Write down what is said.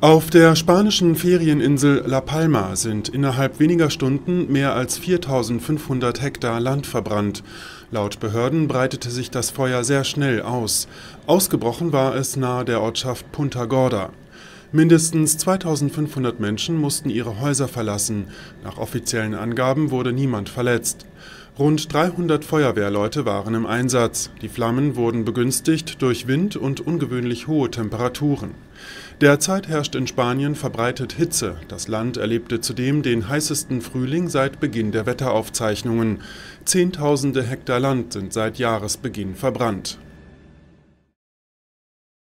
Auf der spanischen Ferieninsel La Palma sind innerhalb weniger Stunden mehr als 4500 Hektar Land verbrannt. Laut Behörden breitete sich das Feuer sehr schnell aus. Ausgebrochen war es nahe der Ortschaft Punta Gorda. Mindestens 2500 Menschen mussten ihre Häuser verlassen. Nach offiziellen Angaben wurde niemand verletzt. Rund 300 Feuerwehrleute waren im Einsatz. Die Flammen wurden begünstigt durch Wind und ungewöhnlich hohe Temperaturen. Derzeit herrscht in Spanien verbreitet Hitze. Das Land erlebte zudem den heißesten Frühling seit Beginn der Wetteraufzeichnungen. Zehntausende Hektar Land sind seit Jahresbeginn verbrannt.